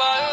Bye.